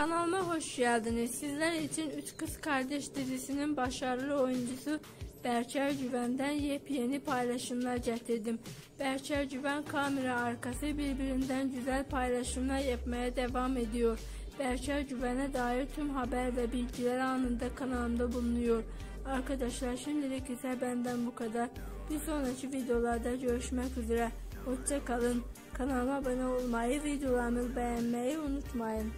Kanalıma hoş geldiniz. Sizler için Üç Kız Kardeş dizisinin başarılı oyuncusu Berçer Güven'den yepyeni paylaşımlar getirdim. Berçer Güven kamera arkası birbirinden güzel paylaşımlar yapmaya devam ediyor. Berçer Güven'e dair tüm haber ve bilgiler anında kanalımda bulunuyor. Arkadaşlar şimdilik ise benden bu kadar. Bir sonraki videolarda görüşmek üzere. Hoşçakalın. Kanalıma abone olmayı, videolarımı beğenmeyi unutmayın.